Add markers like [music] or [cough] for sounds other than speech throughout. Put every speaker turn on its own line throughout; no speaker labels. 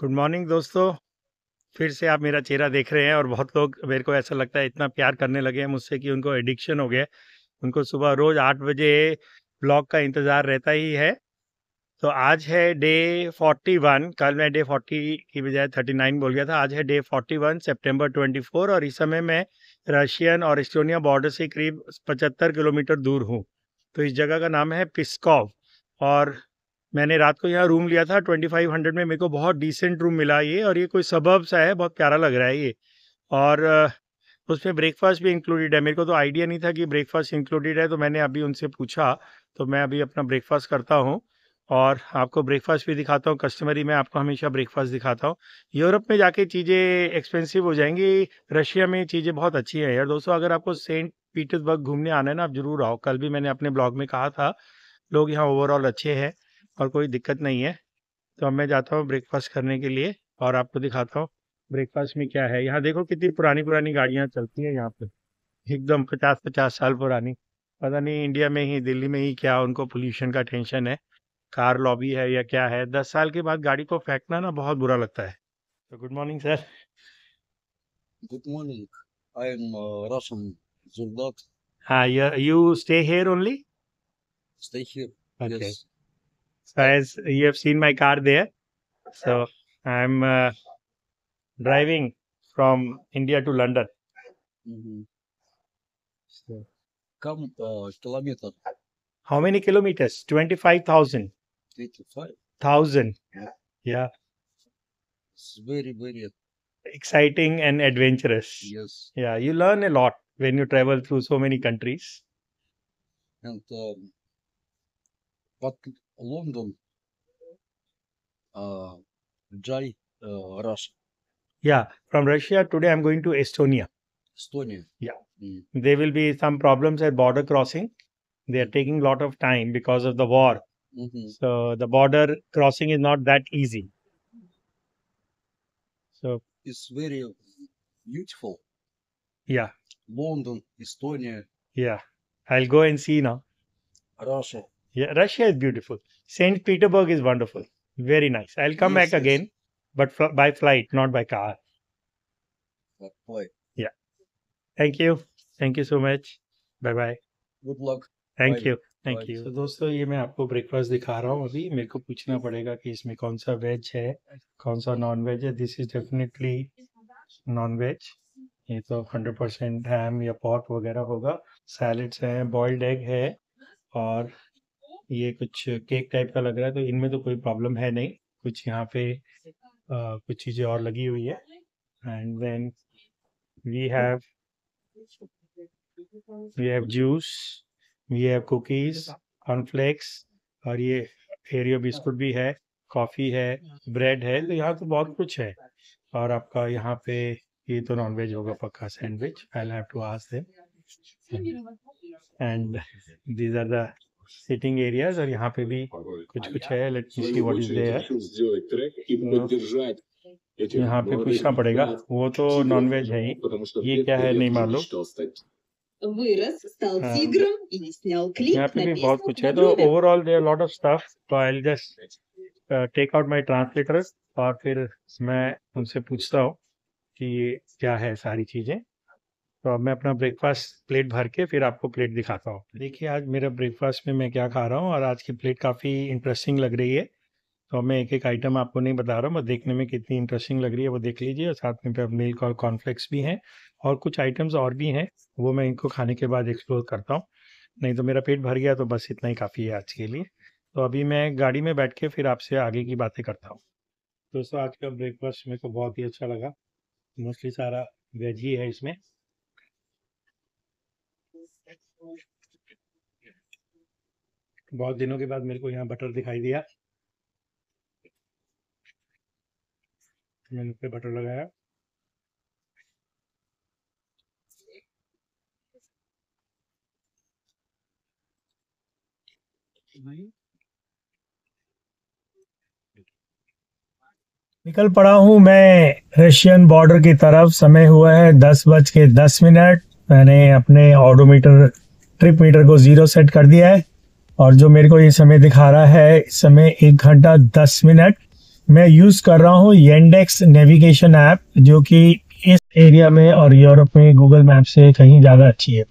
Good morning दोस्तों। फिर से आप मेरा चेहरा देख रहे हैं और बहुत लोग मेरे को ऐसा लगता है इतना प्यार करने लगे हैं मुझसे कि उनको एडिक्शन हो गया उनको सुबह रोज़ आठ बजे ब्लॉग का इंतज़ार रहता ही है। तो आज है डे 41 कल मैं डे 40 की बजाय 39 बोल गया था। आज है day forty one September twenty four और इस समय मैं रशियन और एस्टोनिया बॉर्डर से करीब 75 किलोमीटर दूर हूँ। तो इस जगह का नाम है पिस्कॉव और मैंने रात को यहाँ रूम लिया था ट्वेंटी फाइव हंड्रेड में मेरे को बहुत डिसेंट रूम मिला ये और ये कोई सबब सा है, बहुत प्यारा लग रहा है ये। और उसमें ब्रेकफास्ट भी इंक्लूडेड है। मेरे को तो आइडिया नहीं था कि ब्रेकफास्ट इंक्लूडेड है तो मैंने अभी उनसे पूछा तो मैं अभी अपना ब्रेकफास्ट करता हूँ। और आपको ब्रेकफास्ट भी दिखाता हूँ कस्टमरी में आपको हमेशा ब्रेकफास्ट दिखाता हूँ। यूरोप में जाके चीज़ें एक्सपेंसिव हो जाएँगी, रशिया में चीज़ें बहुत अच्छी हैं यार। दोस्तों, अगर आपको सेंट पीटर्सबर्ग घूमने आना है ना, आप ज़रूर आओ। कल भी मैंने अपने ब्लॉग में कहा था, लोग यहाँ ओवरऑल अच्छे हैं। और कोई दिक्कत नहीं है। तो अब मैं जाता हूँ ब्रेकफास्ट करने के लिए और आपको दिखाता हूँ ब्रेकफास्ट में क्या है। यहाँ देखो कितनी पुरानी पुरानी गाड़ियाँ चलती हैं यहाँ पे। एकदम पचास पचास साल पुरानी। पता नहीं इंडिया में ही दिल्ली में ही क्या उनको पोल्यूशन का टेंशन है। कार लॉबी है या क्या है। दस साल के बाद गाड़ी को फेंकना ना बहुत बुरा लगता है। तो good morning sir
good morning I am Roshan Zuldat.
हाँ you stay here only
Stay here.
Okay. So as you have seen my car there, so I'm uh, driving from India to London.
Mhm.
So
Come uh, kilometer
how many kilometers? Twenty-five thousand.
Twenty-five
thousand.
Yeah.
Yeah.
It's very, very,
Exciting and adventurous.
yes.
Yeah, you learn a lot when you travel through so many countries.
And, um, but London, uh, Jai, uh, Russia,
Yeah, from Russia today I'm going to Estonia.
Estonia.
Yeah.
Mm.
There will be some problems at border crossing. They are taking a lot of time because of the war.
Mhm.
So the border crossing is not that easy. So
It's very beautiful.
yeah,
London, Estonia,
yeah. I'll go and see now.
Russia.
Yeah, Russia is beautiful. Saint Petersburg is wonderful. Very nice. I'll come
Yes,
back
yes.
again, but fl- by flight, not by car.
But boy,
Thank you. Thank you so much. Bye bye.
good luck.
Thank
Bye.
You
thank.
You तो दोस्तों ये मैं आपको breakfast दिखा रहा हूँ अभी मेरे को पूछना पड़ेगा कि इसमें कौन सा वेज है कौन सा नॉन वेज है this is definitely non veg ये तो हंड्रेड परसेंट हैम या पॉट वगैरह होगा सैलड्स हैं बॉइल्ड एग है और ये कुछ केक टाइप का लग रहा है तो इनमें तो कोई प्रॉब्लम है नहीं। कुछ यहाँ पे अ, कुछ चीज़ें और लगी हुई है। And then we have we have juice we have cookies cornflakes और ये एरियो बिस्कुट भी है कॉफ़ी है ब्रेड है तो यहाँ तो बहुत कुछ है। और आपका यहाँ पे ये तो नॉनवेज होगा पक्का sandwich I have to ask them and these are the sitting areas और यहाँ पे भी कुछ कुछ है
let me see
what
is there
यहाँ पे पूछना पड़ेगा वो तो
नॉन
वेज है ही। ये क्या है नहीं मालूम यहाँ पे भी बहुत कुछ है तो overall there lot of stuff तो I just take out my translator और फिर मैं उनसे पूछता हूँ कि ये क्या है सारी चीज़ें। तो अब मैं अपना ब्रेकफास्ट प्लेट भर के फिर आपको प्लेट दिखाता हूँ। देखिए, आज मेरा ब्रेकफास्ट में मैं क्या खा रहा हूँ और आज की प्लेट काफ़ी इंटरेस्टिंग लग रही है। तो मैं एक एक आइटम आपको नहीं बता रहा हूँ देखने में कितनी इंटरेस्टिंग लग रही है वो देख लीजिए और साथ में मिल्क और कॉर्नफ्लेक्स भी हैं और कुछ आइटम्स और भी हैं, वो मैं इनको खाने के बाद एक्सप्लोर करता हूँ। नहीं तो मेरा पेट भर गया तो बस इतना ही काफ़ी है आज के लिए। तो अभी मैं गाड़ी में बैठ के फिर आपसे आगे की बातें करता हूँ। दोस्तों, आज का ब्रेकफास्ट मेरे को बहुत ही अच्छा लगा। मोस्टली सारा वेज ही है इसमें। बहुत दिनों के बाद मेरे को यहाँ बटर दिखाई दिया। मैंने उस पे बटर लगाया। निकल पड़ा हूँ मैं रशियन बॉर्डर की तरफ़। समय हुआ है दस बज के दस मिनट। मैंने अपने ऑडोमीटर ट्रिप मीटर को ज़ीरो सेट कर दिया है। और जो मेरे को ये समय दिखा रहा है, इस समय एक घंटा दस मिनट। मैं यूज़ कर रहा हूँ येंडेक्स नेविगेशन ऐप जो कि इस एरिया में और यूरोप में गूगल मैप से कहीं ज़्यादा अच्छी है।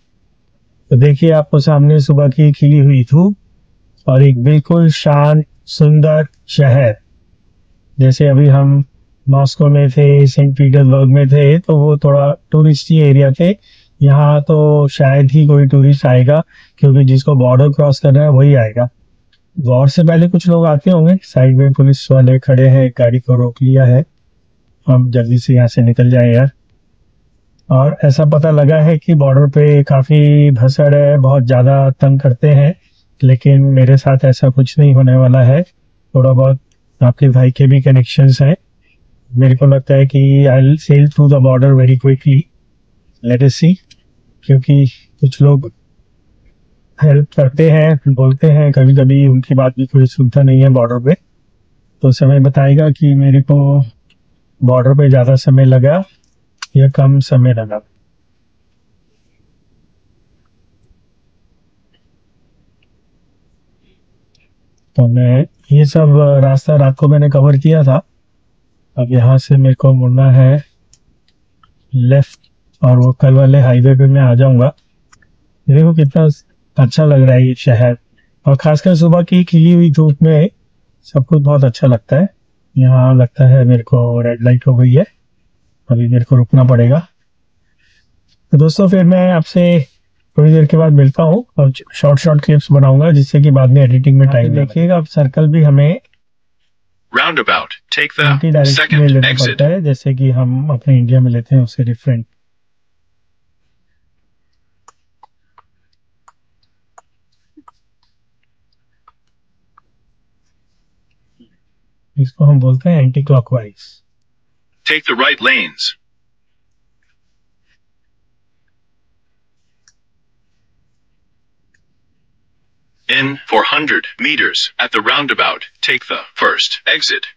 तो देखिए, आपको सामने सुबह की खिली हुई धूप और एक बिल्कुल शांत सुंदर शहर। जैसे अभी हम मॉस्को में थे, सेंट पीटर्सबर्ग में थे तो वो थोड़ा टूरिस्टी एरिया थे। यहाँ तो शायद ही कोई टूरिस्ट आएगा, क्योंकि जिसको बॉर्डर क्रॉस करना है वही आएगा। वॉर से पहले कुछ लोग आते होंगे साइड में पुलिस वाले खड़े हैं, गाड़ी को रोक लिया है। हम जल्दी से यहाँ से निकल जाए यार। और ऐसा पता लगा है कि बॉर्डर पे काफ़ी भसड़ है, बहुत ज़्यादा तंग करते हैं, लेकिन मेरे साथ ऐसा कुछ नहीं होने वाला है। थोड़ा बहुत आपके भाई के भी कनेक्शंस हैं। मेरे को लगता है कि I sail through the border very quickly let see क्योंकि कुछ लोग हेल्प करते हैं, बोलते हैं कभी कभी उनकी बात भी कोई सुनता नहीं है बॉर्डर पे। तो समय बताएगा कि मेरे को बॉर्डर पे ज़्यादा समय लगा या कम समय लगा। तो मैं ये सब रास्ता रात को मैंने कवर किया था। अब यहाँ से मेरे को मुड़ना है। लेफ़्ट और वो कल वाले हाईवे पे मैं आ जाऊँगा। देखो कितना अच्छा लग रहा है ये शहर। और खासकर सुबह की खिली हुई धूप में सब कुछ बहुत अच्छा लगता है। यहाँ लगता है मेरे को रेड लाइट हो गई है। अभी मेरे को रुकना पड़ेगा। तो दोस्तों फिर मैं आपसे थोड़ी देर के बाद मिलता हूँ और शॉर्ट शॉर्ट क्लिप्स बनाऊँगा जिससे कि बाद में एडिटिंग में टाइम देखिएगा अब सर्कल भी हमें एंटी
the
डायरेक्शन में लेना पड़ता है जैसे कि हम अपने इंडिया में लेते हैं उससे डिफरेंट इसको हम बोलते हैं anti clockwise
Take the right lanes. In 400 meters at the roundabout, take the first exit.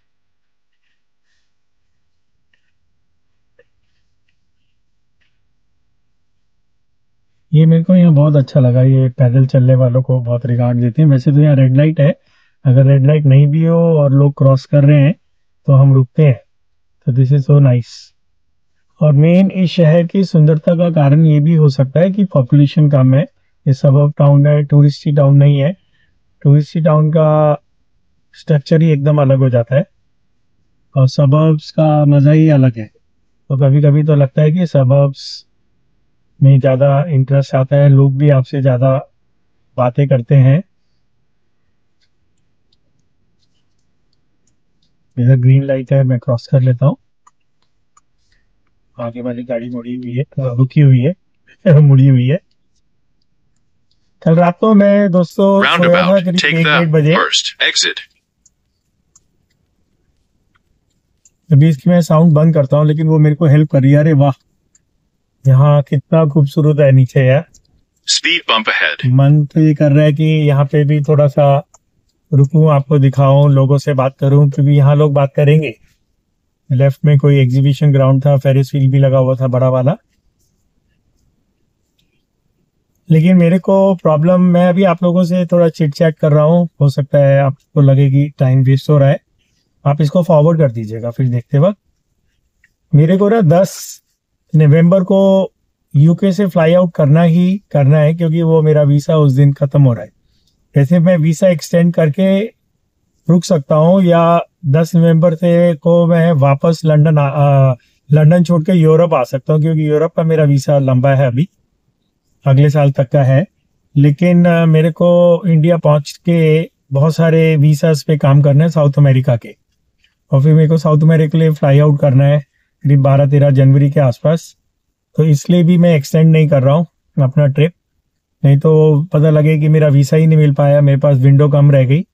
ये मेरे को यहाँ बहुत अच्छा लगा ये पैदल चलने वालों को बहुत रिगार्ड देते हैं वैसे तो यहाँ रेड लाइट है अगर रेड लाइट नहीं भी हो और लोग क्रॉस कर रहे हैं तो हम रुकते हैं। तो दिस इज़ सो नाइस और मेन इस शहर की सुंदरता का कारण ये भी हो सकता है कि पॉपुलेशन कम है। ये सबब टाउन है टूरिस्टी टाउन नहीं है। टूरिस्टी टाउन का स्ट्रक्चर ही एकदम अलग हो जाता है। और सबब्स का मज़ा ही अलग है। तो कभी कभी तो लगता है कि सबब्स में ज़्यादा इंटरेस्ट आता है, लोग भी आपसे ज़्यादा बातें करते हैं। इधर ग्रीन लाइट है मैं क्रॉस कर लेता हूँ। आगे वाली गाड़ी मुड़ी हुई है रुकी हुई है [laughs] मुड़ी हुई है। कल रात को मैं दोस्तों बजे। अभी इसकी मैं साउंड बंद करता हूँ लेकिन वो मेरे को हेल्प कर रही है। अरे वाह! यहाँ कितना खूबसूरत है नीचे यार।
Speed bump ahead.
मन तो ये कर रहा है कि यहाँ पे भी थोड़ा सा रुकूं, आपको दिखाऊँ, लोगों से बात करूँ, क्योंकि यहाँ लोग बात करेंगे। लेफ़्ट में कोई एग्जीबिशन ग्राउंड था फेरिस व्हील भी लगा हुआ था, बड़ा वाला। लेकिन मेरे को प्रॉब्लम मैं अभी आप लोगों से थोड़ा चिट चैट कर रहा हूँ, हो सकता है आपको लगे कि टाइम वेस्ट हो रहा है। आप इसको फॉरवर्ड कर दीजिएगा फिर देखते वक्त। मेरे को ना दस नवंबर को यूके से फ्लाई आउट करना ही करना है, क्योंकि वो मेरा वीसा उस दिन खत्म हो रहा है। वैसे मैं वीसा एक्सटेंड करके रुक सकता हूँ या 10 नवंबर से को मैं वापस लंदन लंदन छोड़ के यूरोप आ सकता हूँ, क्योंकि यूरोप का मेरा वीसा लंबा है अभी, अगले साल तक का है। लेकिन मेरे को इंडिया पहुँच के बहुत सारे वीसास पे काम करना है साउथ अमेरिका के। और फिर मेरे को साउथ अमेरिका के लिए फ्लाई आउट करना है, करीब बारह तेरह जनवरी के आसपास। तो इसलिए भी मैं एक्सटेंड नहीं कर रहा हूँ अपना ट्रिप नहीं तो पता लगे कि मेरा वीसा ही नहीं मिल पाया, मेरे पास विंडो कम रह गई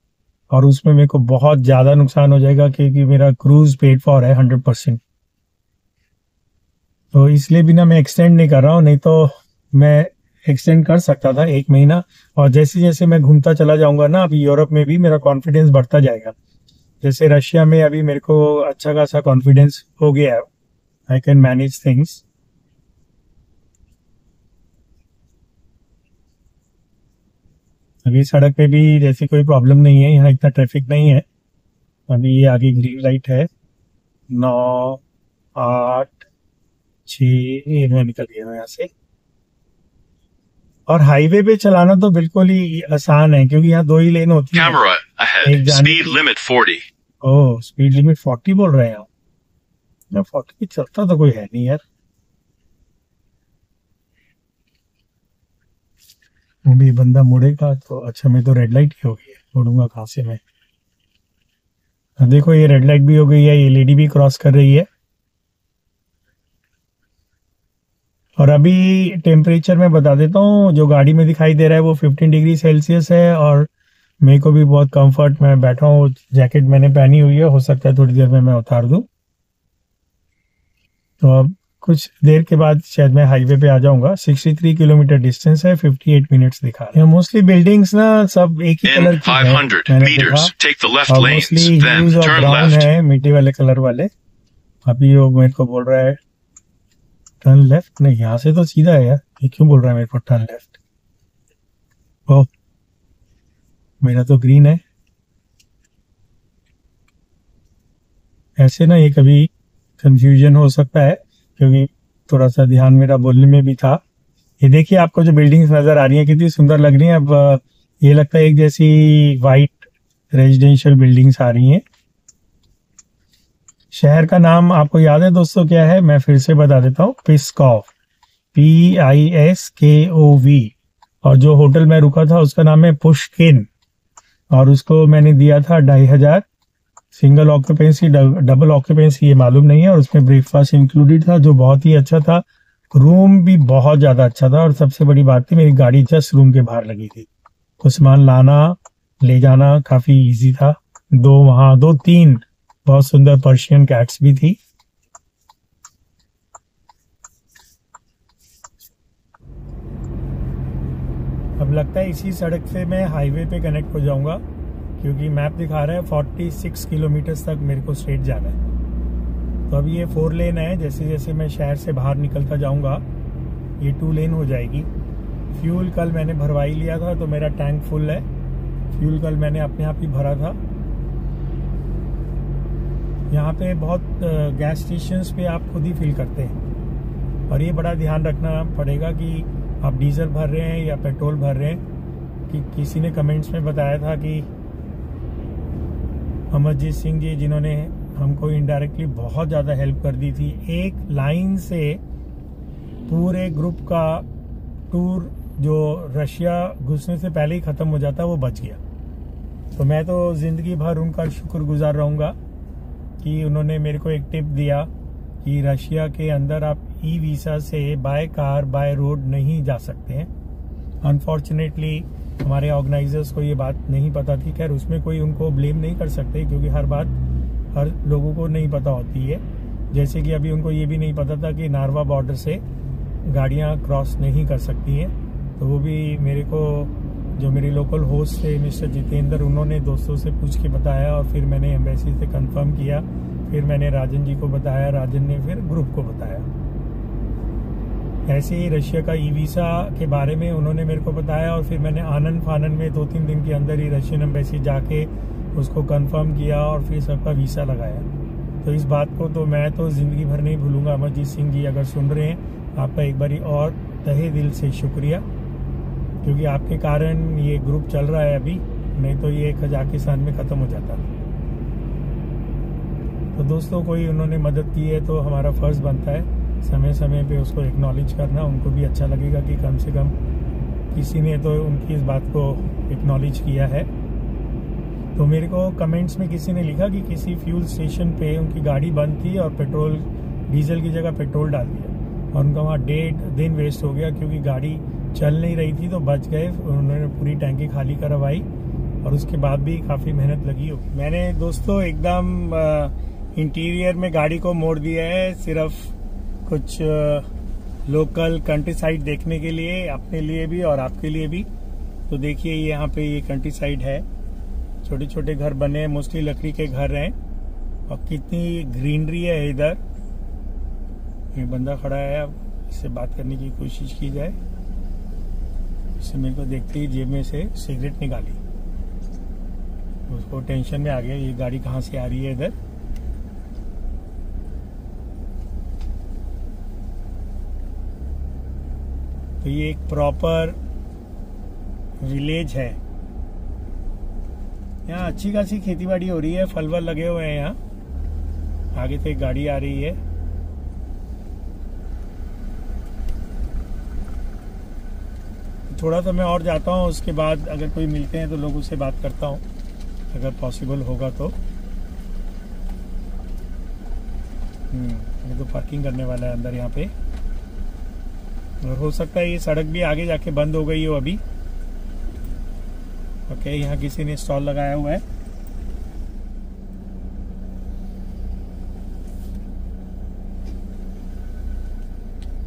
और उसमें मेरे को बहुत ज़्यादा नुकसान हो जाएगा क्योंकि मेरा क्रूज पेड फॉर है हंड्रेड परसेंट तो इसलिए भी ना मैं एक्सटेंड नहीं कर रहा हूँ, नहीं तो मैं एक्सटेंड कर सकता था एक महीना और जैसे जैसे मैं घूमता चला जाऊँगा ना अभी यूरोप में भी मेरा कॉन्फिडेंस बढ़ता जाएगा। जैसे रशिया में अभी मेरे को अच्छा खासा कॉन्फिडेंस हो गया है। आई कैन मैनेज थिंग्स अभी सड़क पे भी जैसी कोई प्रॉब्लम नहीं है यहाँ इतना ट्रैफ़िक नहीं है। अभी ये आगे ग्रीन लाइट है। नौ आठ छ मैं निकल गया हूँ यहाँ से। और हाईवे पे चलाना तो बिल्कुल ही आसान है क्योंकि यहाँ दो ही लेन होती है।
Camera
एक
ahead.
जाने
Speed
की-
limit 40.
Oh speed limit forty बोल रहे हैं आप? फोर्टी चलता तो कोई है नहीं यार। अभी बंदा मुड़ेगा तो अच्छा मैं तो रेड लाइट ही हो गई है। मुड़ूँगा कहाँ से मैं? देखो, ये रेड लाइट भी हो गई है, ये लेडी भी क्रॉस कर रही है। और अभी टेम्परेचर मैं बता देता हूँ, जो गाड़ी में दिखाई दे रहा है वो 15 डिग्री सेल्सियस है और मेरे को भी बहुत कंफर्ट मैं बैठा हूँ जैकेट मैंने पहनी हुई है, हो सकता है थोड़ी देर में मैं उतार दूँ। तो अब कुछ देर के बाद शायद मैं हाईवे पे आ जाऊँगा। 63 किलोमीटर डिस्टेंस है 58 मिनट्स दिखा। रहे हैं मोस्टली बिल्डिंग्स ना सब एक ही कलर की है
500
मैंने
meters,
देखा
take the left
और
lanes,
मोस्टली ह्यूज और ब्राउन है मिट्टी वाले कलर वाले। अभी वो मेरे को बोल रहा है टर्न लेफ़्ट नहीं यहाँ से तो सीधा है यार। ये क्यों बोल रहा है मेरे को टर्न लेफ़्ट ओ मेरा तो ग्रीन है। ऐसे ना ये कभी कंफ्यूजन हो सकता है। क्योंकि थोड़ा सा ध्यान मेरा बोलने में भी था। ये देखिए, आपको जो बिल्डिंग्स नज़र आ रही हैं, कितनी सुंदर लग रही हैं। अब, ये लगता है एक जैसी वाइट रेजिडेंशियल बिल्डिंग्स आ रही हैं। शहर का नाम आपको याद है दोस्तों, क्या है? मैं फिर से बता देता हूँ। पिस्कॉफ पी आई एस के ओ वी और जो होटल में रुका था, उसका नाम है पुष्किन और उसको मैंने दिया था ढाई हज़ार। सिंगल ऑक्यूपेंसी डबल ऑक्यूपेंसी ये मालूम नहीं है और उसमें ब्रेकफास्ट इंक्लूडेड था, जो बहुत ही अच्छा था। रूम भी बहुत ज़्यादा अच्छा था और सबसे बड़ी बात थी, मेरी गाड़ी जस्ट रूम के बाहर लगी थी। कुछ सामान लाना, ले जाना काफ़ी इजी था। दो वहाँ, दो तीन बहुत सुंदर पर्शियन कैट्स भी थी। अब लगता है इसी सड़क से मैं हाईवे पे कनेक्ट हो जाऊँगा। क्योंकि मैप दिखा रहा है 46 किलोमीटर तक मेरे को स्ट्रेट जाना है। तो अभी ये फोर लेन है, जैसे जैसे मैं शहर से बाहर निकलता जाऊँगा, ये टू लेन हो जाएगी। फ्यूल कल मैंने भरवाई लिया था तो मेरा टैंक फुल है। फ्यूल कल मैंने अपने आप ही भरा था। यहाँ पे बहुत गैस स्टेशन पे आप खुद ही फिल करते हैं। और ये बड़ा ध्यान रखना पड़ेगा कि आप डीजल भर रहे हैं या पेट्रोल भर रहे हैं, कि किसी ने कमेंट्स में बताया था कि अमरजीत सिंह जी, जिन्होंने हमको इनडायरेक्टली बहुत ज़्यादा हेल्प कर दी थी। एक लाइन से पूरे ग्रुप का टूर जो रशिया घुसने से पहले ही ख़त्म हो जाता, वो बच गया। तो मैं तो ज़िंदगी भर उनका शुक्रगुजार रहूँगा कि उन्होंने मेरे को एक टिप दिया कि रशिया के अंदर आप ई वीज़ा से बाय कार, बाय रोड नहीं जा सकते हैं। अनफॉर्चुनेटली हमारे ऑर्गेनाइजर्स को ये बात नहीं पता थी। खैर, उसमें कोई उनको ब्लेम नहीं कर सकते, क्योंकि हर बात हर लोगों को नहीं पता होती है। जैसे कि अभी उनको ये भी नहीं पता था कि नारवा बॉर्डर से गाड़ियाँ क्रॉस नहीं कर सकती हैं। तो वो भी मेरे को, जो मेरे लोकल होस्ट थे, मिस्टर जितेंद्र, उन्होंने दोस्तों से पूछ के बताया और फिर मैंने एम्बेसी से कंफर्म किया। फिर मैंने राजन जी को बताया, राजन ने फिर ग्रुप को बताया। ऐसे ही रशिया का ई वीज़ा के बारे में उन्होंने मेरे को बताया और फिर मैंने आनंद फानंद में दो तीन दिन के अंदर ही रशियन एम्बेसी जाके उसको कंफर्म किया और फिर सबका वीज़ा लगाया। तो इस बात को तो मैं तो ज़िंदगी भर नहीं भूलूँगा, अमरजीत सिंह जी अगर सुन रहे हैं, आपका एक बारी और तहे दिल से शुक्रिया, क्योंकि आपके कारण ये ग्रुप चल रहा है अभी, नहीं तो ये कजाकिस्तान में ख़त्म हो जाता। तो दोस्तों, कोई उन्होंने मदद की है तो हमारा फ़र्ज़ बनता है। समय समय पे उसको एक्नॉलेज करना उनको भी अच्छा लगेगा कि कम से कम किसी ने तो उनकी इस बात को एक्नॉलेज किया है। तो मेरे को कमेंट्स में किसी ने लिखा कि किसी फ्यूल स्टेशन पे उनकी गाड़ी बंद थी और पेट्रोल डीजल की जगह पेट्रोल डाल दिया और उनका वहाँ डेढ़ दिन वेस्ट हो गया क्योंकि गाड़ी चल नहीं रही थी तो बच गए, उन्होंने पूरी टैंकी खाली करवाई और उसके बाद भी काफ़ी मेहनत लगी हो मैंने दोस्तों एकदम इंटीरियर में गाड़ी को मोड़ दिया है, सिर्फ़ कुछ लोकल कंट्री साइड देखने के लिए, अपने लिए भी और आपके लिए भी। तो देखिए, यहाँ पे ये कंट्री साइड है। छोटे छोटे घर बने हैं मोस्टली लकड़ी के घर हैं। और कितनी ग्रीनरी है इधर। ये बंदा खड़ा है अब, इससे बात करने की कोशिश की जाए। इससे मेरे को देखते ही जेब में से सिगरेट निकाली। उसको टेंशन में आ गया, ये गाड़ी कहाँ से आ रही है इधर? तो ये एक प्रॉपर विलेज है। यहाँ अच्छी खासी खेती बाड़ी हो रही है फल वल लगे हुए हैं यहाँ। आगे से एक गाड़ी आ रही है। थोड़ा सा मैं और जाता हूँ, उसके बाद अगर कोई मिलते हैं तो लोगों से बात करता हूँ, अगर पॉसिबल होगा तो। हम्म तो पार्किंग करने वाला है अंदर यहाँ पे। और हो सकता है ये सड़क भी आगे जाके बंद हो गई हो अभी ओके यहाँ किसी ने स्टॉल लगाया हुआ है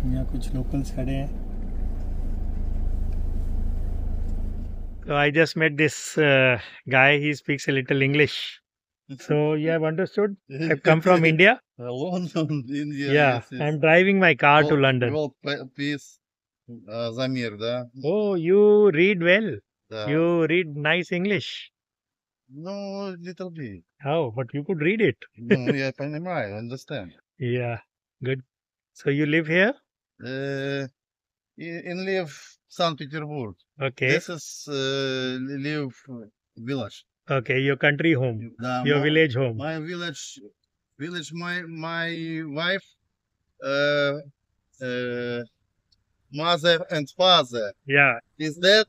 यहाँ कुछ लोकल्स खड़े हैं So I just met this uh, guy. He speaks a little English. So you have understood? I've come from India.
uh, London, [laughs] India.
Yeah. I'm driving my car oh,
to
London.
Oh, uh, Zamir, da.
Oh, you read well.
Da.
You read nice English.
No, little bit.
Oh, but you could read it.
no, yeah, [laughs] I understand.
Yeah, good. So you live here?
Uh, in live St. Petersburg.
Okay.
This is uh, live village.
Okay, your country home, your
my,
village home.
My village village. My my wife, uh, uh, mother and father.
Yeah.
Is that?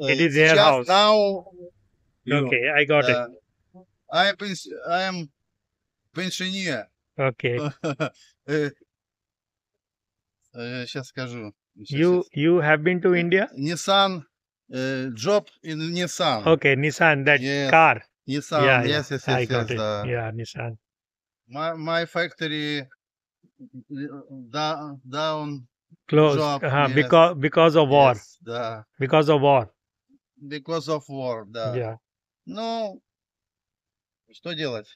uh,
It is their
just
house.
Now. you,
Okay, I got it.
uh, I am pens- I am pensioner.
Okay. [laughs]
Э, э, Сейчас скажу. Щас,
You
щас.
you have been to India?
Nissan uh, job in Nissan.
Okay, Nissan, that
Yes.
car.
Nissan.
yeah,
yes,
yeah,
yes,
I
yes,
got
yes.
it.
uh,
Yeah, Nissan.
My my factory down down
Closed.
Job,
uh
yes.
Because because of war.
yes, да,
Because of war.
because of war, да.
Yeah.
Ну, что делать?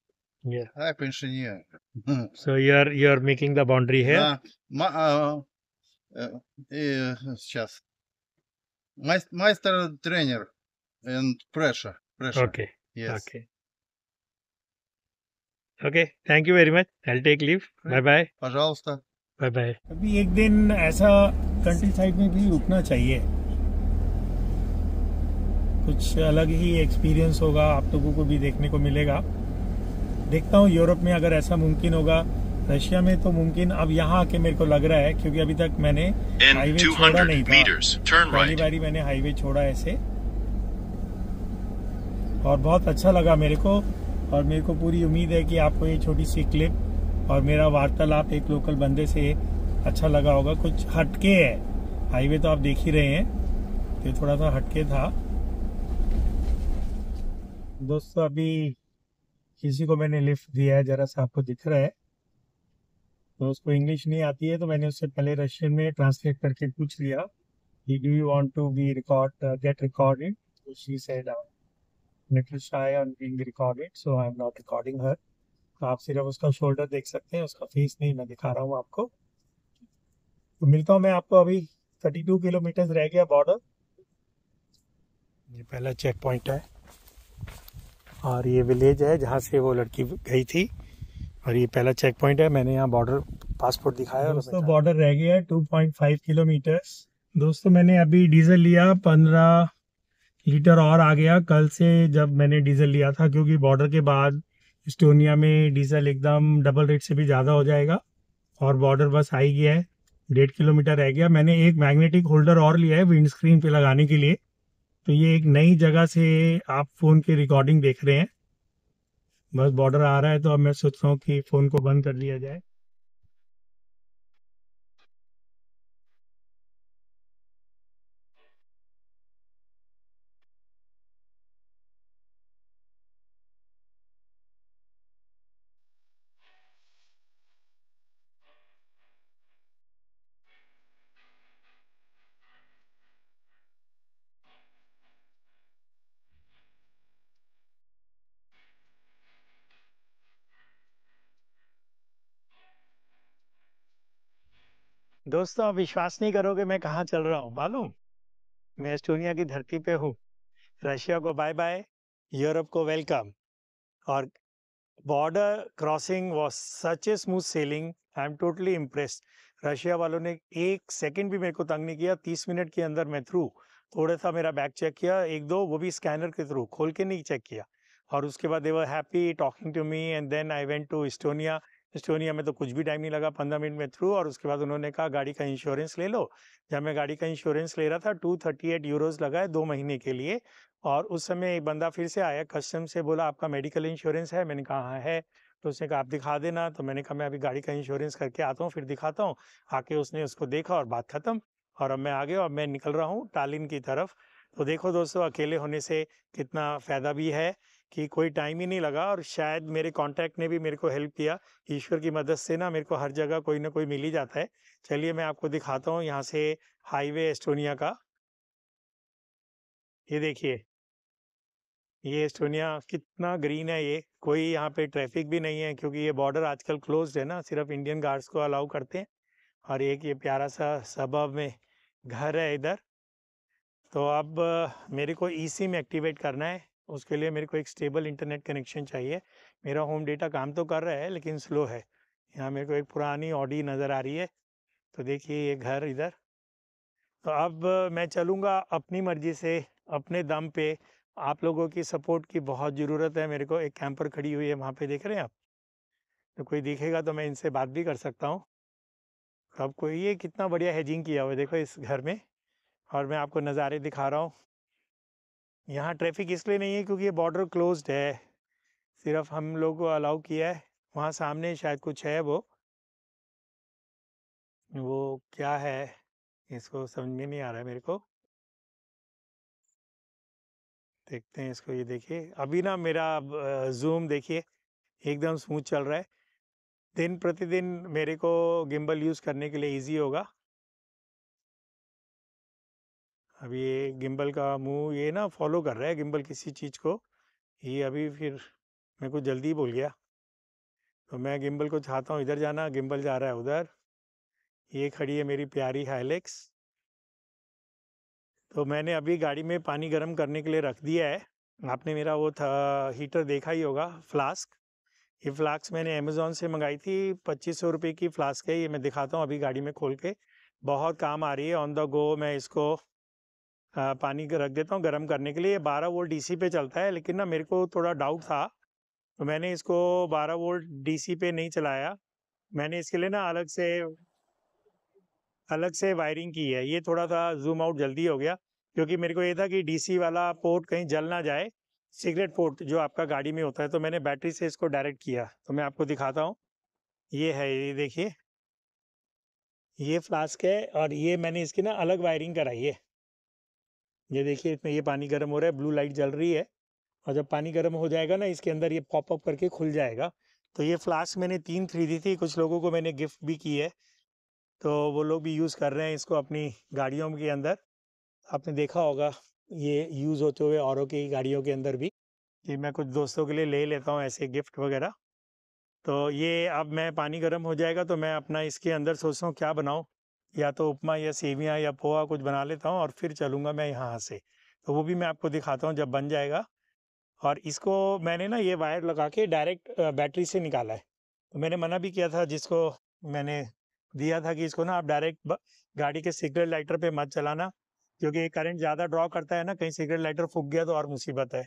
Yeah.
I pensioner. [laughs]
So you're you're making the boundary here.
Да. Ма- а, э, э, сейчас. Майс- Мастер тренер and pressure. Pressure.
Okay.
Yes.
Okay. Okay thank you very much I take leave bye bye bye bye अभी एक दिन ऐसा country side में भी रुकना चाहिए। कुछ अलग ही एक्सपीरियंस होगा आप लोगों को भी देखने को मिलेगा। देखता हूँ यूरोप में अगर ऐसा मुमकिन होगा रशिया में तो मुमकिन। अब यहाँ आके मेरे को लग रहा है क्योंकि अभी तक मैंने हाईवे छोड़ा नहीं था। पहली बारी मैंने हाईवे छोड़ा ऐसे। और बहुत अच्छा लगा मेरे को। और मेरे को पूरी उम्मीद है कि आपको ये छोटी सी क्लिप और मेरा वार्तालाप एक लोकल बंदे से अच्छा लगा होगा। कुछ हटके है। हाईवे तो आप देख ही रहे हैं। तो थोड़ा सा हटके था। दोस्तों, अभी किसी को मैंने लिफ्ट दिया है, जरा सा आपको दिख रहा है। तो उसको इंग्लिश नहीं आती है तो मैंने उससे पहले रशियन में ट्रांसलेट करके पूछ लिया। Do you want to be record get recorded so she said I'm little shy on being recorded so I'm not recording her. तो आप सिर्फ़ उसका शोल्डर देख सकते हैं उसका फेस नहीं मैं दिखा रहा हूँ आपको। तो मिलता हूँ मैं आपको अभी 32 किलोमीटर रह गया बॉर्डर ये पहला चेक पॉइंट है। और ये विलेज है जहाँ से वो लड़की गई थी। और ये पहला चेक पॉइंट है मैंने यहाँ बॉर्डर पासपोर्ट दिखाया दोस्तों बॉर्डर रह गया है 2.5 किलोमीटर दोस्तों मैंने अभी डीजल लिया 15 लीटर और आ गया। कल से जब मैंने डीजल लिया था, क्योंकि बॉर्डर के बाद इस्टोनिया में डीजल एकदम डबल रेट से भी ज़्यादा हो जाएगा और बॉर्डर बस आ ही गया है। डेढ़ किलोमीटर रह गया। मैंने एक मैग्नेटिक होल्डर और लिया है विंड स्क्रीन पे लगाने के लिए। तो ये एक नई जगह से आप फ़ोन की रिकॉर्डिंग देख रहे हैं। बस बॉर्डर आ रहा है तो अब मैं सोच रहा हूँ कि फ़ोन को बंद कर लिया जाए। दोस्तों, आप विश्वास नहीं करोगे मैं कहाँ चल रहा हूँ। मालूम मैं एस्टोनिया की धरती पे हूँ। रशिया को बाय बाय यूरोप को वेलकम। और border crossing was such a smooth sailing, I am totally impressed. Russia वालों ने एक सेकंड भी मेरे को तंग नहीं किया, तीस मिनट के अंदर मैं थ्रू। थोड़ा सा मेरा बैग चेक किया, एक दो, वो भी स्कैनर के थ्रू, खोल के नहीं चेक किया। और उसके बाद they were happy talking to me and then I went to Estonia Estonia में तो कुछ भी टाइम नहीं लगा पंद्रह मिनट में थ्रू और उसके बाद उन्होंने कहा, गाड़ी का इंश्योरेंस ले लो। जब मैं गाड़ी का इंश्योरेंस ले रहा था टू थर्टी एट यूरोज लगा है दो महीने के लिए और उस समय एक बंदा फिर से आया कस्टम से बोला, आपका मेडिकल इंश्योरेंस है? मैंने कहा हाँ है। तो उसने कहा, आप दिखा देना। तो मैंने कहा, मैं अभी गाड़ी का इंश्योरेंस करके आता हूँ, फिर दिखाता हूँ। आके उसने उसको देखा और बात खत्म और अब मैं आ गया और मैं निकल रहा हूँ टालिन की तरफ़। तो देखो दोस्तों, अकेले होने से कितना फ़ायदा भी है। कि कोई टाइम ही नहीं लगा और शायद मेरे कांटेक्ट ने भी मेरे को हेल्प किया। ईश्वर की मदद से ना मेरे को हर जगह कोई ना कोई मिल ही जाता है। चलिए मैं आपको दिखाता हूँ यहाँ से हाईवे एस्टोनिया का। ये देखिए। ये एस्टोनिया कितना ग्रीन है ये। कोई यहाँ पे ट्रैफ़िक भी नहीं है क्योंकि ये बॉर्डर आजकल क्लोज है ना, सिर्फ़ इंडियन गार्ड्स को अलाउ करते हैं। और एक ये प्यारा सा सबब में घर है इधर। तो अब मेरे को ई सिम एक्टिवेट करना है। उसके लिए मेरे को एक स्टेबल इंटरनेट कनेक्शन चाहिए। मेरा होम डेटा काम तो कर रहा है, लेकिन स्लो है। यहाँ मेरे को एक पुरानी ऑडी नज़र आ रही है। तो देखिए ये घर इधर। तो अब मैं चलूँगा अपनी मर्ज़ी से, अपने दम पे। आप लोगों की सपोर्ट की बहुत ज़रूरत है। मेरे को एक कैंपर खड़ी हुई है, वहाँ पे देख रहे हैं आप? तो कोई दिखेगा तो मैं इनसे बात भी कर सकता हूँ। तो कोई ये कितना बढ़िया हैजिंग किया हुआ है, देखो इस घर में। और मैं आपको नज़ारे दिखा रहा हूँ। यहाँ ट्रैफ़िक इसलिए नहीं है क्योंकि ये बॉर्डर क्लोज्ड है। सिर्फ़ हम लोग को अलाउ किया है। वहाँ सामने शायद कुछ है वो। वो क्या है? इसको समझ में नहीं आ रहा है मेरे को। देखते हैं इसको, ये देखिए। अभी ना मेरा जूम देखिए, एकदम स्मूथ चल रहा है। दिन प्रतिदिन मेरे को गिम्बल यूज़ करने के लिए इजी होगा। अभी ये गिम्बल का मुँह ये ना फॉलो कर रहा है गिम्बल किसी चीज़ को। ये अभी फिर मैं कुछ जल्दी ही बोल गया। तो मैं गिम्बल को चाहता हूँ इधर जाना, गिम्बल जा रहा है उधर। ये खड़ी है मेरी प्यारी हाइलेक्स। तो मैंने अभी गाड़ी में पानी गर्म करने के लिए रख दिया है। आपने मेरा वो था, हीटर देखा ही होगा, फ्लास्क। ये फ्लास्क मैंने अमेज़ोन से मंगाई थी, पच्चीस सौ रुपये की फ्लास्क है, ये मैं दिखाता हूँ अभी गाड़ी में खोल के। बहुत काम आ रही है ऑन द गो मैं इसको पानी रख देता हूँ गर्म करने के लिए। बारह वोल्ट डीसी पे चलता है, लेकिन ना मेरे को थोड़ा डाउट था तो मैंने इसको बारह वोल्ट डीसी पे नहीं चलाया। मैंने इसके लिए ना अलग से अलग से वायरिंग की है। ये थोड़ा सा जूम आउट जल्दी हो गया, क्योंकि मेरे को ये था कि डीसी वाला पोर्ट कहीं जल ना जाए, सिगरेट पोर्ट जो आपका गाड़ी में होता है तो मैंने बैटरी से इसको डायरेक्ट किया। तो मैं आपको दिखाता हूँ। ये है, ये देखिए। ये फ्लास्क है और ये मैंने इसकी ना अलग वायरिंग कराई है। ये देखिए, इसमें ये पानी गर्म हो रहा है, ब्लू लाइट जल रही है और जब पानी गर्म हो जाएगा ना, इसके अंदर ये पॉपअप करके खुल जाएगा। तो ये फ्लास्क मैंने तीन खरीदी थी, कुछ लोगों को मैंने गिफ्ट भी की है। तो वो लोग भी यूज़ कर रहे हैं इसको अपनी गाड़ियों के अंदर। आपने देखा होगा, ये यूज़ होते हुए औरों की गाड़ियों के अंदर भी कि मैं कुछ दोस्तों के लिए ले लेता हूँ ऐसे गिफ्ट वगैरह। तो ये, अब मैं पानी गर्म हो जाएगा तो मैं अपना इसके अंदर सोचता हूँ क्या बनाऊँ। या तो उपमा या सेवियाँ या पोहा कुछ बना लेता हूँ और फिर चलूँगा मैं यहाँ से। तो वो भी मैं आपको दिखाता हूँ जब बन जाएगा। और इसको मैंने ना ये वायर लगा के डायरेक्ट बैटरी से निकाला है। तो मैंने मना भी किया था जिसको मैंने दिया था कि इसको ना आप डायरेक्ट गाड़ी के सिगरेट लाइटर पे मत चलाना, क्योंकि करंट ज़्यादा ड्रॉ करता है ना, कहीं सिगरेट लाइटर फूक गया तो और मुसीबत है।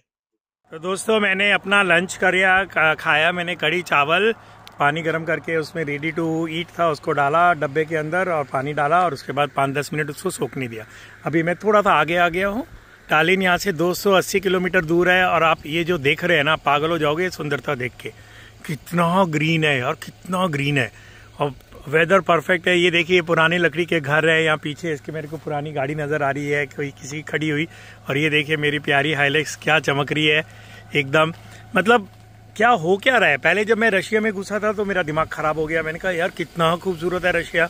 तो दोस्तों मैंने अपना लंच कर खाया, मैंने कड़ी चावल पानी गर्म करके उसमें रेडी टू ईट था, उसको डाला डब्बे के अंदर और पानी डाला और उसके बाद पाँच दस मिनट उसको सोखने दिया। अभी मैं थोड़ा सा आगे आ गया हूँ। टालिन यहाँ से 280 किलोमीटर दूर है और आप ये जो देख रहे हैं ना पागल हो जाओगे सुंदरता देख के। कितना ग्रीन है और कितना ग्रीन है। और वेदर परफेक्ट है। ये देखिए पुराने लकड़ी के घर है, यहाँ पीछे इसके मेरे को पुरानी गाड़ी नज़र आ रही है, कोई किसी खड़ी हुई। और ये देखिए मेरी प्यारी हाईलेक्स क्या चमक रही है। एकदम मतलब क्या हो क्या रहा है? पहले जब मैं रशिया में घुसा था तो मेरा दिमाग ख़राब हो गया। मैंने कहा, यार, कितना खूबसूरत है रशिया।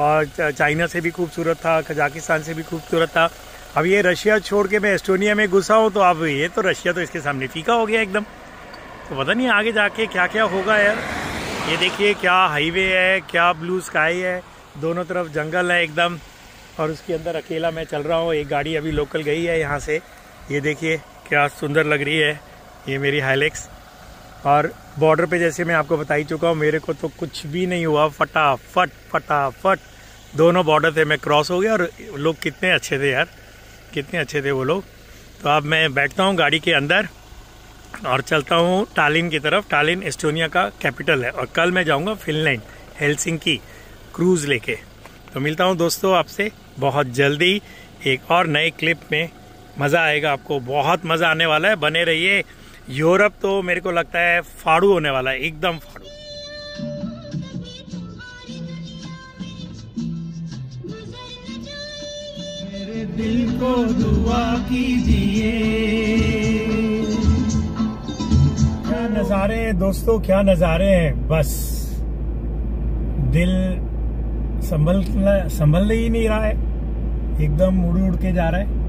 और चाइना से भी खूबसूरत था, कजाकिस्तान से भी खूबसूरत था। अब ये रशिया छोड़ के मैं एस्टोनिया में घुसा हूँ तो अब ये तो रशिया तो इसके सामने फीका हो गया एकदम। तो पता नहीं आगे जाके क्या क्या होगा यार। ये देखिए, क्या हाईवे है, क्या ब्लू स्काई है। दोनों तरफ़ जंगल है एकदम। और उसके अंदर अकेला मैं चल रहा हूँ। एक गाड़ी अभी लोकल गई है यहाँ से। ये देखिए, क्या सुंदर लग रही है। ये मेरी हाइलेक्स। और बॉर्डर पे जैसे मैं आपको बता ही चुका हूँ, मेरे को तो कुछ भी नहीं हुआ। फटाफट फटाफट। दोनों बॉर्डर थे मैं क्रॉस हो गया और लोग कितने अच्छे थे यार। कितने अच्छे थे वो लोग। तो अब मैं बैठता हूँ गाड़ी के अंदर और चलता हूँ टालिन की तरफ़। टालिन एस्टोनिया का कैपिटल है। और कल मैं जाऊँगा फिनलैंड हेलसिंकी क्रूज़ लेके। तो मिलता हूँ दोस्तों आपसे बहुत जल्दी। एक और नए क्लिप में मज़ा आएगा आपको। बहुत मज़ा आने वाला है। बने रहिए। यूरोप तो मेरे को लगता है फाड़ू होने वाला है, एकदम फाड़ू। मेरे दिल को दुआ कीजिए। क्या नज़ारे हैं दोस्तों, क्या नज़ारे हैं? बस। दिल संभल संभल ही नहीं रहा है, एकदम उड़ उड़ के जा रहा है।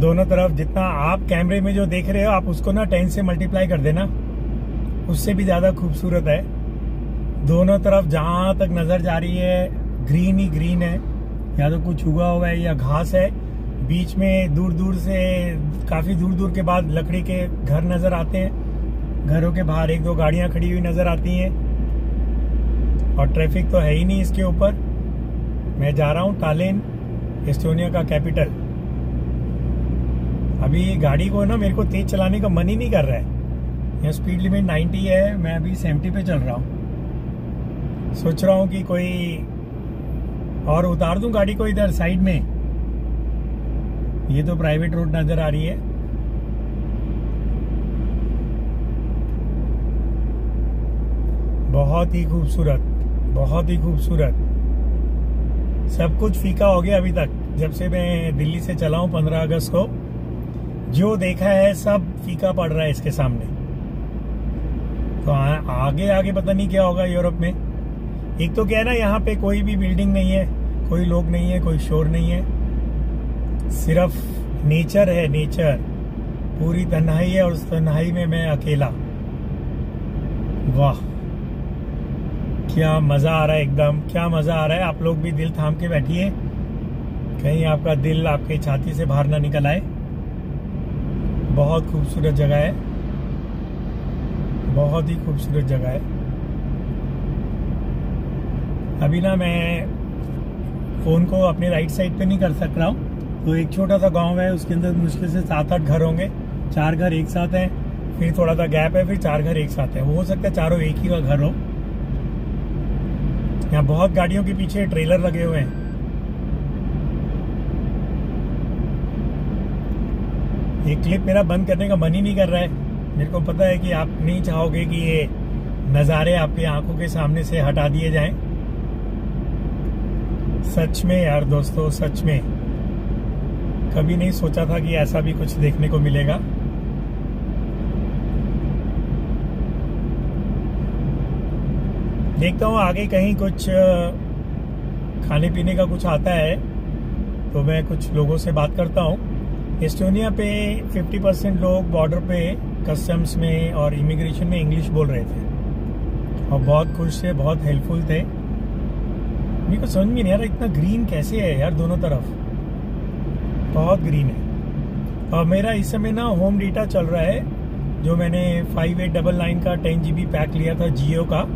दोनों तरफ़ जितना आप कैमरे में जो देख रहे हो, आप उसको ना टेन से मल्टीप्लाई कर देना। उससे भी ज़्यादा खूबसूरत है। दोनों तरफ़ जहाँ तक नज़र जा रही है, ग्रीन ही ग्रीन है। या तो कुछ उगा हुआ है या घास है। बीच में दूर दूर से, काफ़ी दूर दूर के बाद लकड़ी के घर नज़र आते हैं। घरों के बाहर एक दो गाड़ियाँ खड़ी हुई नज़र आती हैं। और ट्रैफ़िक तो है ही नहीं इसके ऊपर। मैं जा रहा हूँ टालिन, एस्टोनिया का कैपिटल। अभी गाड़ी को ना मेरे को तेज चलाने का मन ही नहीं कर रहा है। यहाँ स्पीड लिमिट 90 है, मैं अभी 70 पे चल रहा हूँ। सोच रहा हूँ कि कोई और उतार दूँ गाड़ी को इधर साइड में। ये तो प्राइवेट रोड नज़र आ रही है। बहुत ही खूबसूरत, बहुत ही खूबसूरत। सब कुछ फीका हो गया अभी तक। जब से मैं दिल्ली से चला हूँ पंद्रह अगस्त को जो देखा है सब फीका पड़ रहा है इसके सामने। तो आ, आगे आगे पता नहीं क्या होगा यूरोप में। एक तो क्या है ना यहाँ पे कोई भी बिल्डिंग नहीं है कोई लोग नहीं है कोई शोर नहीं है। सिर्फ़ नेचर है नेचर पूरी तन्हाई है और उस तन्हाई में मैं अकेला। वाह। क्या मज़ा आ रहा है एकदम। क्या मज़ा आ रहा है। आप लोग भी दिल थाम के बैठिए। कहीं आपका दिल आपके छाती से बाहर ना निकल आए। बहुत खूबसूरत जगह है। बहुत ही खूबसूरत जगह है। अभी ना मैं फ़ोन को अपने राइट साइड पे नहीं कर सक रहा हूँ। तो एक छोटा सा गाँव है, उसके अंदर मुश्किल से सात आठ घर होंगे। चार घर एक साथ हैं, फिर थोड़ा सा गैप है, फिर चार घर एक साथ है। हो सकता है चारों एक ही का घर हो। यहाँ बहुत गाड़ियों के पीछे ट्रेलर लगे हुए हैं। ये क्लिप मेरा बंद करने का मन ही नहीं कर रहा है। मेरे को पता है कि आप नहीं चाहोगे कि ये नज़ारे आपकी आँखों के सामने से हटा दिए जाएँ। सच में यार दोस्तों, सच में। कभी नहीं सोचा था कि ऐसा भी कुछ देखने को मिलेगा। देखता हूँ, आगे कहीं कुछ खाने पीने का कुछ आता है तो मैं कुछ लोगों से बात करता हूँ। एस्टोनिया पे 50 परसेंट लोग बॉर्डर पे कस्टम्स में और इमिग्रेशन में इंग्लिश बोल रहे थे। और बहुत खुश थे, बहुत हेल्पफुल थे। मेरे को समझ में नहीं रहा इतना ग्रीन कैसे है यार दोनों तरफ़। बहुत ग्रीन है। और मेरा इस समय ना होम डेटा चल रहा है, जो मैंने फाइव एट डबल नाइन का टेन जी पैक लिया था जियो का।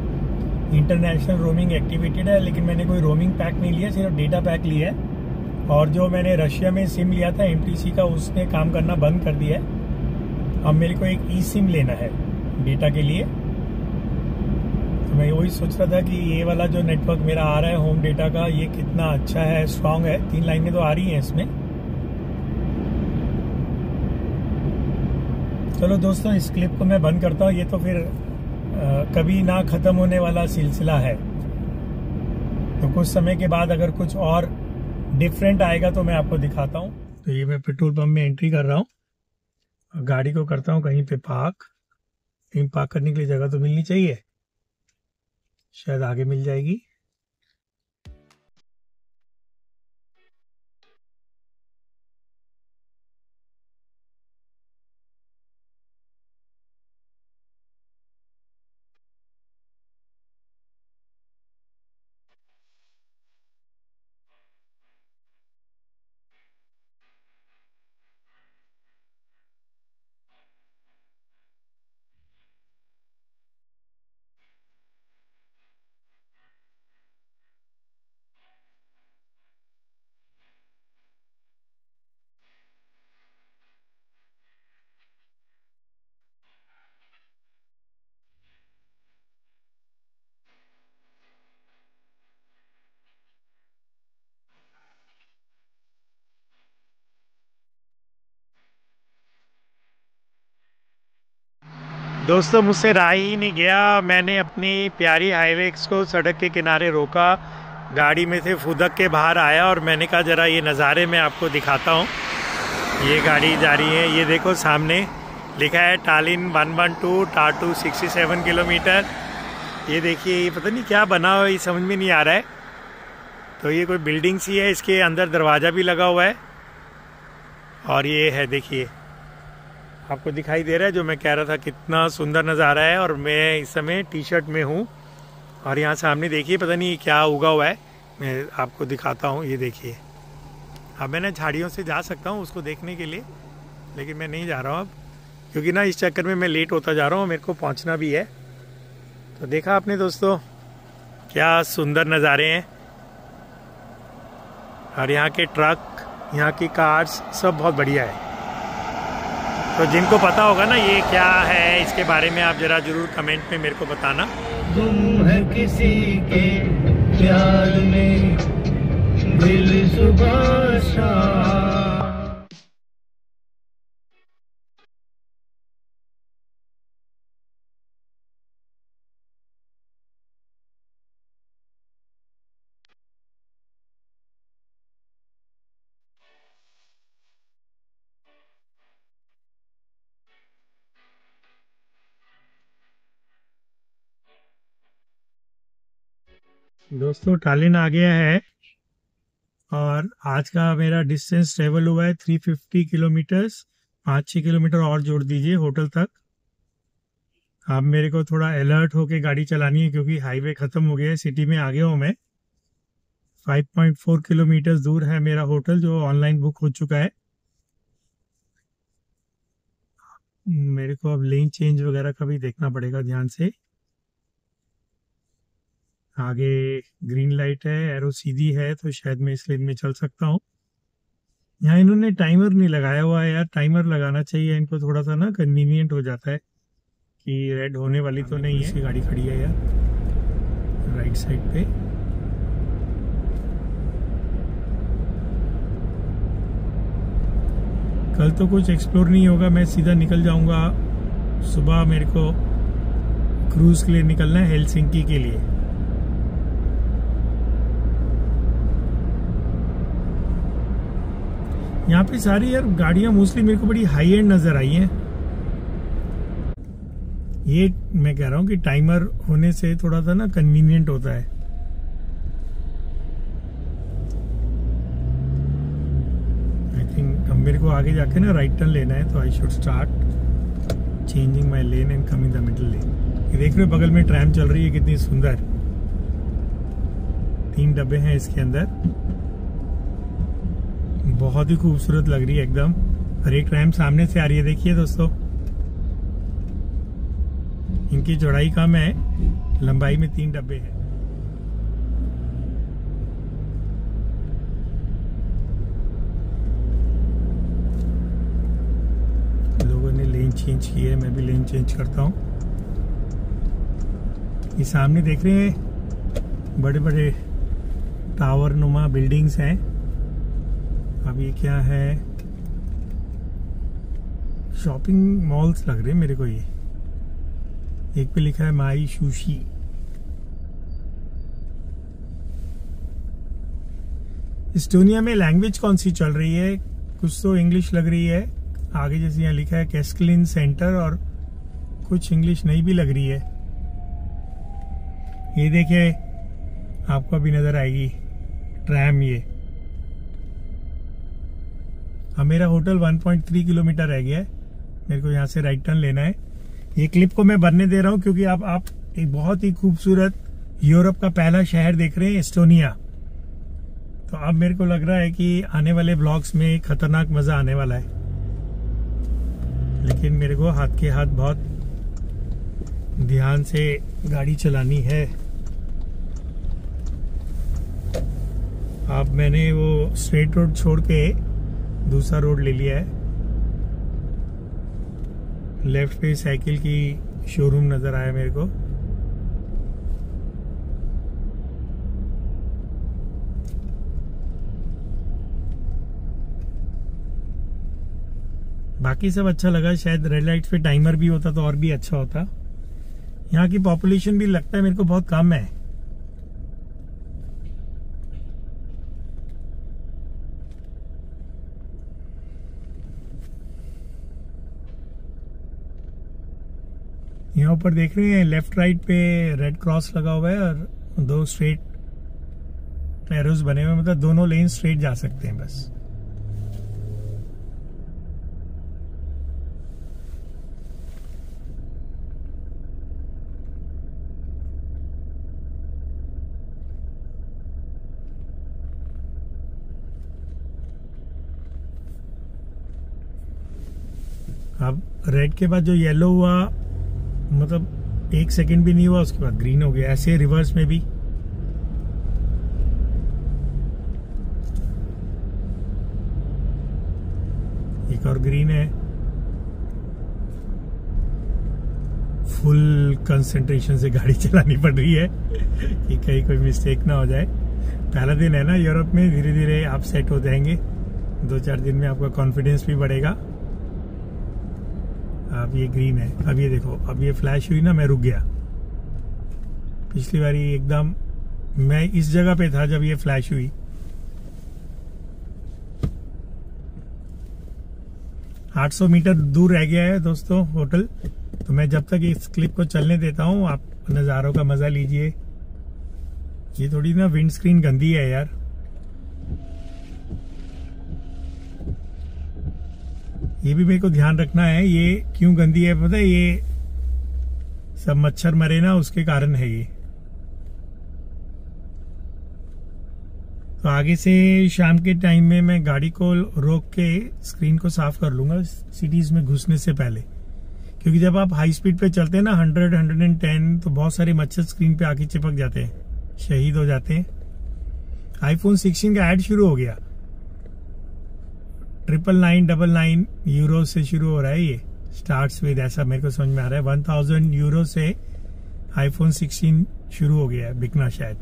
इंटरनेशनल रोमिंग एक्टिवेटेड है, लेकिन मैंने कोई रोमिंग पैक नहीं लिया, सिर्फ़ डेटा पैक लिया है। और जो मैंने रशिया में सिम लिया था एम का उसने काम करना बंद कर दिया है। अब मेरे को एक ई सिम लेना है डेटा के लिए। तो मैं वही सोच रहा था कि ये वाला जो नेटवर्क मेरा आ रहा है होम डेटा का ये कितना अच्छा है स्ट्रांग है। तीन लाइनें तो आ रही हैं इसमें। चलो दोस्तों इस क्लिप को मैं बंद करता हूँ। ये तो फिर आ, कभी ना खत्म होने वाला सिलसिला है। तो कुछ समय के बाद अगर कुछ और डिफरेंट आएगा तो मैं आपको दिखाता हूँ। तो ये मैं पेट्रोल पंप में एंट्री कर रहा हूँ। गाड़ी को करता हूँ कहीं पे पार्क। कहीं पार्क करने के लिए जगह तो मिलनी चाहिए। शायद आगे मिल जाएगी। दोस्तों, मुझसे रहा ही नहीं गया। मैंने अपनी प्यारी हाईवेक्स को सड़क के किनारे रोका। गाड़ी में से फुदक के बाहर आया और मैंने कहा, ज़रा ये नज़ारे मैं आपको दिखाता हूँ। ये गाड़ी जा रही है। ये देखो, सामने लिखा है, टालिन वन वन टू, टाटू सिक्सटी सेवन किलोमीटर। ये देखिए, ये पता नहीं क्या बना हुआ ये समझ में नहीं आ रहा है। तो ये कोई बिल्डिंग सी है, इसके अंदर दरवाज़ा भी लगा हुआ है। और ये है, देखिए। आपको दिखाई दे रहा है, जो मैं कह रहा था कितना सुंदर नज़ारा है, और मैं इस समय टी शर्ट में हूँ, और यहाँ सामने देखिए, पता नहीं क्या उगा हुआ है। मैं आपको दिखाता हूँ, ये देखिए। अब मैं ना झाड़ियों से जा सकता हूँ उसको देखने के लिए, लेकिन मैं नहीं जा रहा हूँ अब, क्योंकि ना इस चक्कर में मैं लेट होता जा रहा हूँ मेरे को पहुँचना भी है। तो देखा आपने दोस्तों, क्या सुंदर नज़ारे हैं। और यहाँ के ट्रक, यहाँ की कार्स सब बहुत बढ़िया है। तो जिनको पता होगा ना ये क्या है, इसके बारे में आप ज़रा ज़रूर कमेंट में मेरे को बताना।
तुम है किसी के प्यार में दिल सुबह
दोस्तों टालिन आ गया है और आज का मेरा डिस्टेंस ट्रेवल हुआ है 350 किलोमीटर्स पाँच छः किलोमीटर और जोड़ दीजिए होटल तक। अब मेरे को थोड़ा अलर्ट होके गाड़ी चलानी है क्योंकि हाईवे ख़त्म हो गया है सिटी में आ गया हूँ मैं। 5.4 किलोमीटर दूर है मेरा होटल जो ऑनलाइन बुक हो चुका है। मेरे को अब लेन चेंज वगैरह का भी देखना पड़ेगा ध्यान से। आगे ग्रीन लाइट है एरो सीधी है तो शायद मैं इस लेन में चल सकता हूँ। यहाँ इन्होंने टाइमर नहीं लगाया हुआ है यार टाइमर लगाना चाहिए इनको थोड़ा सा ना कन्वीनियंट हो जाता है कि रेड होने वाली तो नहीं है। गाड़ी खड़ी है यार। राइट साइड पे। कल तो कुछ एक्सप्लोर नहीं होगा मैं सीधा निकल जाऊँगा। सुबह मेरे को क्रूज के लिए निकलना है हेलसिंकी के लिए। यहाँ पे सारी यार गाड़ियाँ मोस्टली मेरे को बड़ी हाई एंड नज़र आई हैं। ये मैं कह रहा हूँ कि टाइमर होने से थोड़ा सा ना कन्वीनियंट होता है। आई थिंक अब मेरे को आगे जाके ना राइट टर्न लेना है तो I should start changing my lane and coming the middle lane ये देख रहे हो, बगल में ट्रैम चल रही है, कितनी सुंदर। तीन डब्बे हैं इसके अंदर। बहुत ही खूबसूरत लग रही है एकदम। और एक ट्रैम सामने से आ रही है, देखिए दोस्तों। इनकी चौड़ाई कम है, लंबाई में तीन डब्बे हैं। लोगों ने लेन चेंज की है, मैं भी लेन चेंज करता हूँ। ये सामने देख रहे हैं बड़े बड़े टावर नुमा बिल्डिंग्स हैं। ये क्या है? शॉपिंग मॉल्स लग रहे हैं मेरे को ये। एक पे लिखा है माई सुशी इस्टोनिया में लैंग्वेज कौन सी चल रही है? कुछ तो इंग्लिश लग रही है। आगे जैसे यहाँ लिखा है कैस्कलिन सेंटर और कुछ इंग्लिश नहीं भी लग रही है। ये देखिए आपको अभी नज़र आएगी। ट्रैम ये। अब मेरा होटल 1.3 किलोमीटर रह गया है। मेरे को यहाँ से राइट टर्न लेना है। ये क्लिप को मैं बनने दे रहा हूँ क्योंकि आप आप एक बहुत ही खूबसूरत यूरोप का पहला शहर देख रहे हैं, एस्टोनिया। तो अब मेरे को लग रहा है कि आने वाले ब्लॉग्स में खतरनाक मज़ा आने वाला है। लेकिन मेरे को हाथ के हाथ बहुत ध्यान से गाड़ी चलानी है। अब मैंने वो स्ट्रेट रोड छोड़ के दूसरा रोड ले लिया है। लेफ़्ट पे साइकिल की शोरूम नज़र आया मेरे को। बाकी सब अच्छा लगा, शायद रेड लाइट पे टाइमर भी होता तो और भी अच्छा होता। यहाँ की पॉपुलेशन भी लगता है मेरे को, बहुत कम है यहाँ ऊपर देख रहे हैं लेफ़्ट राइट पे रेड क्रॉस लगा हुआ है और दो स्ट्रेट एरोज बने हुए मतलब दोनों लेन स्ट्रेट जा सकते हैं बस। अब रेड के बाद जो येलो हुआ मतलब एक सेकंड भी नहीं हुआ, उसके बाद ग्रीन हो गया। ऐसे रिवर्स में भी। एक और ग्रीन है। फुल कंसंट्रेशन से गाड़ी [laughs] चलानी पड़ रही है। कि कहीं कोई मिस्टेक ना हो जाए। पहला दिन है ना यूरोप में धीरे धीरे आप सेट हो जाएँगे दो चार दिन में आपका कॉन्फिडेंस भी बढ़ेगा। अब ये ग्रीन है। अब ये देखो, अब ये फ्लैश हुई ना, मैं रुक गया। पिछली बारी एकदम, मैं इस जगह पे था जब ये फ्लैश हुई। आठ सौ मीटर दूर रह गया है दोस्तों होटल। तो मैं जब तक इस क्लिप को चलने देता हूँ, आप नज़ारों का मज़ा लीजिए। ये थोड़ी ना विंड स्क्रीन गंदी है यार। ये भी मेरे को ध्यान रखना है, ये क्यों गंदी है पता है? ये सब मच्छर मरे ना, उसके कारण है ये। तो आगे से शाम के टाइम में मैं गाड़ी को रोक के स्क्रीन को साफ़ कर लूँगा सिटीज़ में घुसने से पहले। क्योंकि जब आप हाई स्पीड पे चलते हैं ना हंड्रेड हंड्रेड एंड टेन तो बहुत सारे मच्छर स्क्रीन पे आके चिपक जाते हैं, शहीद हो जाते हैं। आईफोन 16 का एड शुरू हो गया। Triple nine double nine euro से शुरू हो रहा है ये। स्टार्ट विद ऐसा मेरे को समझ में आ रहा है। वन थाउज़ेंड यूरो से आईफोन 16 शुरू हो गया है, बिकना शायद।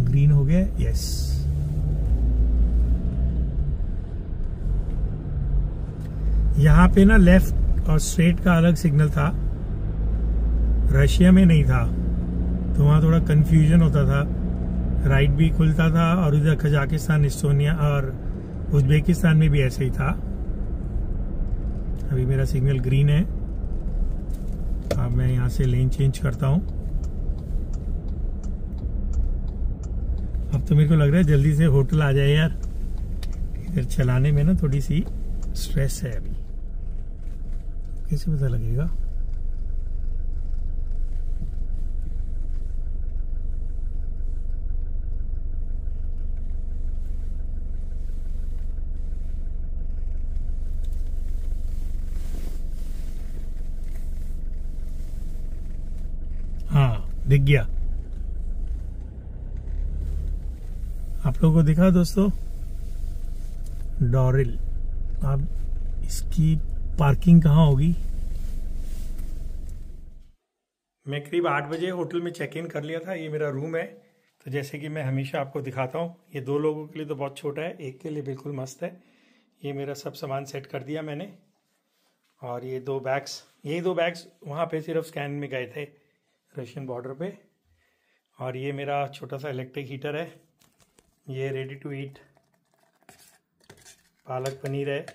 ग्रीन हो गया? यस यहाँ पे ना लेफ़्ट और स्ट्रेट का अलग सिग्नल था। रशिया में नहीं था तो वहाँ थोड़ा कन्फ्यूज़न होता था। राइट भी खुलता था और उधर कजाकिस्तान इस्टोनिया और उज्बेकिस्तान में भी ऐसे ही था। अभी मेरा सिग्नल ग्रीन है। अब मैं यहाँ से लेन चेंज करता हूँ। अब तो मेरे को लग रहा है जल्दी से होटल आ जाए यार। इधर चलाने में ना थोड़ी सी स्ट्रेस है अभी। कैसे पता लगेगा? दिख गया। आप लोगों को दिखा दोस्तों, डॉरिल। अब इसकी पार्किंग कहाँ होगी? मैं करीब आठ बजे होटल में चेक इन कर लिया था, ये मेरा रूम है। तो जैसे कि मैं हमेशा आपको दिखाता हूँ, ये दो लोगों के लिए तो बहुत छोटा है, एक के लिए बिल्कुल मस्त है। ये मेरा सब सामान सेट कर दिया मैंने। और ये दो बैग्स यही दो बैग्स वहाँ पे सिर्फ़ स्कैन में गए थे। रशियन बॉर्डर पे। और ये मेरा छोटा सा इलेक्ट्रिक हीटर है। ये ready to eat palak paneer है।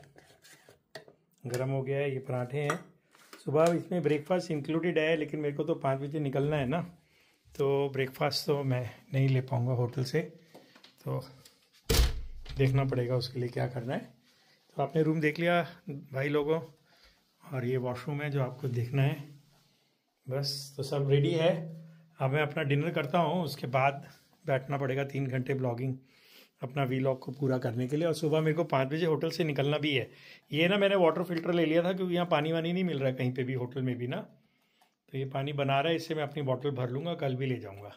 गरम हो गया है, ये पराठे हैं। सुबह इसमें ब्रेकफास्ट इंक्लूडेड है, लेकिन मेरे को तो पाँच बजे निकलना है ना। तो ब्रेकफास्ट तो मैं नहीं ले पाऊँगा होटल से। तो देखना पड़ेगा उसके लिए क्या करना है। तो आपने रूम देख लिया भाई लोगों। और ये वॉशरूम है जो आपको देखना है। बस तो सब रेडी है। अब मैं अपना डिनर करता हूँ, उसके बाद बैठना पड़ेगा तीन घंटे ब्लॉगिंग अपना वीलॉग को पूरा करने के लिए। और सुबह मेरे को पाँच बजे होटल से निकलना भी है। ये ना मैंने वाटर फ़िल्टर ले लिया था, क्योंकि यहाँ पानी वानी नहीं मिल रहा है कहीं पे भी होटल में भी ना। तो ये पानी बना रहा है, इससे मैं अपनी बॉटल भर लूँगा, कल भी ले जाऊँगा।